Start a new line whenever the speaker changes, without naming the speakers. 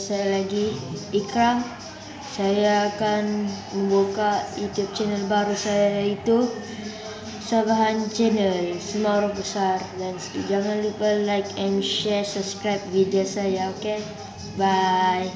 saya lagi Ikram. Saya akan membuka YouTube channel baru saya itu Sabahan Channel. Semua orang Besar dan jangan lupa like and share subscribe video saya okay bye.